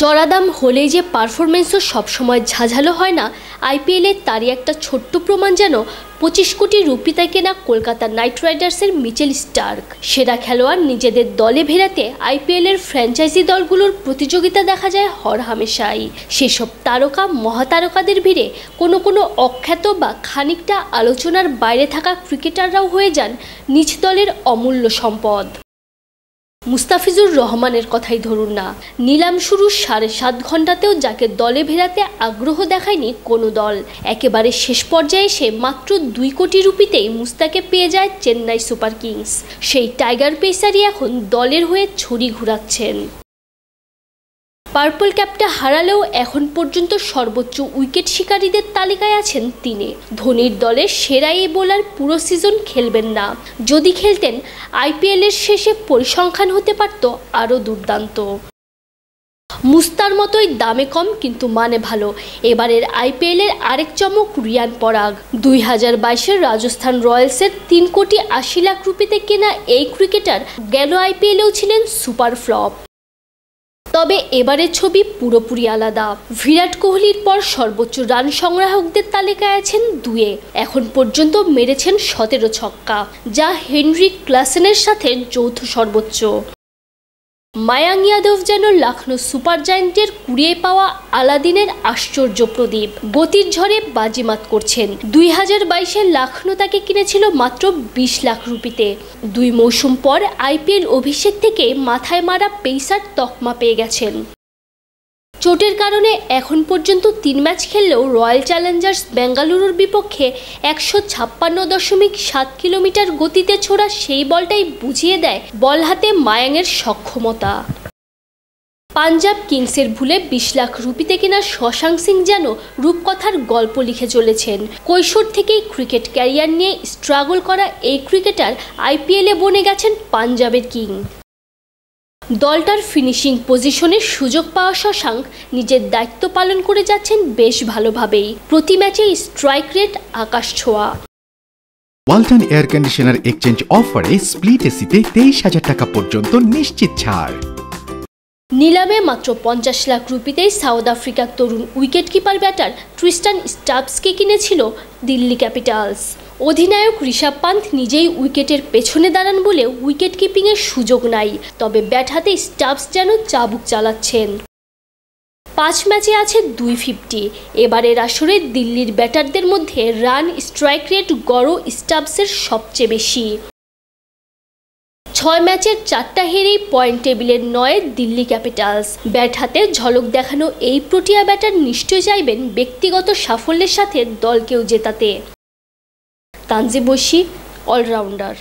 চড়া দাম হলেই যে পারফরমেন্সও সবসময় ঝাঝালো হয় না, আইপিএলে তারই একটা ছোট্ট প্রমাণ যেন পঁচিশ কোটি রুপিতে কেনা কলকাতা নাইট রাইডার্সের মিচেল স্টার্ক। সেরা খেলোয়াড় নিজেদের দলে ভেরাতে আইপিএলের ফ্র্যাঞ্চাইজি দলগুলোর প্রতিযোগিতা দেখা যায় হর হামেশাই। সেসব তারকা, মহাতারকাদের ভিড়ে কোনো কোনো অখ্যাত বা খানিকটা আলোচনার বাইরে থাকা ক্রিকেটাররাও হয়ে যান নিজ দলের অমূল্য সম্পদ। মুস্তাফিজুর রহমানের কথাই ধরুন না। নিলাম শুরু সাড়ে সাত ঘন্টাতেও যাকে দলে ভেড়াতে আগ্রহ দেখায়নি কোনো দল। একেবারে শেষ পর্যায়ে এসে মাত্র দুই কোটি রুপিতেই মুস্তাকে পেয়ে যায় চেন্নাই সুপার কিংস। সেই টাইগার পেসারই এখন দলের হয়ে ছড়ি ঘুরাচ্ছেন। পার্পল ক্যাপটা হারালেও এখন পর্যন্ত সর্বোচ্চ উইকেট শিকারীদের তালিকায় আছেন তিনি। ধোনির দলের সেরা এই বোলার পুরো সিজন খেলবেন না। যদি খেলতেন আইপিএলের শেষে পরিসংখ্যান হতে পারত আরও দুর্দান্ত। মুস্তার মতোই দামে কম কিন্তু মানে ভালো। এবারের আইপিএলের আরেক চমক রিয়ান পরাগ। দুই হাজার বাইশের রাজস্থান রয়্যালসের তিন কোটি আশি লাখ রুপিতে কেনা এই ক্রিকেটার গেল আইপিএলেও ছিলেন সুপার ফ্লপ। তবে এবারের ছবি পুরোপুরি আলাদা। বিরাট কোহলির পর সর্বোচ্চ রান সংগ্রাহকদের তালিকায় আছেন দুয়ে। এখন পর্যন্ত মেরেছেন সতেরো ছক্কা, যা হেনরি ক্লাসেনের সাথে যৌথ সর্বোচ্চ। মায়াং ইয়াদব যেন লখনৌ সুপার জায়েন্টের কুড়িয়ে পাওয়া আলাদিনের আশ্চর্য প্রদীপ। গতির ঝড়ে বাজিমাত করছেন। দুই হাজার বাইশে লখনৌ তাকে কিনেছিল মাত্র বিশ লাখ রুপিতে। দুই মৌসুম পর আইপিএল অভিষেক থেকে মাথায় মারা পেইসার তকমা পেয়ে গেছেন। চোটের কারণে এখন পর্যন্ত তিন ম্যাচ খেললেও রয়্যাল চ্যালেঞ্জার্স বেঙ্গালুরুর বিপক্ষে একশো ছাপ্পান্ন দশমিক সাত কিলোমিটার গতিতে ছোড়া সেই বলটাই বুঝিয়ে দেয় বল হাতে মায়াংয়ের সক্ষমতা। পাঞ্জাব কিংসের ভুলে বিশ লাখ রুপিতে কেনা শশাঙ্ক সিং যেন রূপকথার গল্প লিখে চলেছেন। কৈশোর থেকেই ক্রিকেট ক্যারিয়ার নিয়ে স্ট্রাগল করা এই ক্রিকেটার আইপিএলে বনে গেছেন পাঞ্জাবের কিং। দলটার ফিনিশিং পজিশনে সুযোগ পাওয়া শশাঙ্ক নিজের দায়িত্ব পালন করে যাচ্ছেন বেশ ভালোভাবেই। প্রতি ম্যাচে স্ট্রাইক রেট আকাশ ছোঁয়া। ওয়ালটন এয়ার কন্ডিশনার এক্সচেঞ্জ অফারে স্প্লিট এসিতে তেইশ হাজার টাকা পর্যন্ত নিশ্চিত ছাড়। নিলামে মাত্র পঞ্চাশ লাখ রুপিতেই সাউথ আফ্রিকার তরুণ উইকেট কিপার ব্যাটার ট্রিস্টান স্টাবসকে কিনেছিল দিল্লি ক্যাপিটালস। অধিনায়ক ঋষভ পান্থ নিজেই উইকেটের পেছনে দাঁড়ান বলে উইকেট কিপিংয়ের সুযোগ নাই, তবে ব্যাট হাতে স্টাবস যেন চাবুক চালাচ্ছেন। পাঁচ ম্যাচে আছে দুই ফিফটি। এবারের আসরে দিল্লির ব্যাটারদের মধ্যে রান স্ট্রাইক রেট গড় স্টাবসের সবচেয়ে বেশি। ছয় ম্যাচের চারটা হেরেই পয়েন্ট টেবিলের নয় দিল্লি ক্যাপিটালস। ব্যাট হাতে ঝলক দেখানো এই প্রোটিয়া ব্যাটার নিশ্চয় চাইবেন ব্যক্তিগত সাফল্যের সাথে দলকেও জেতাতে। তানজিব বসি অলরাউন্ডার।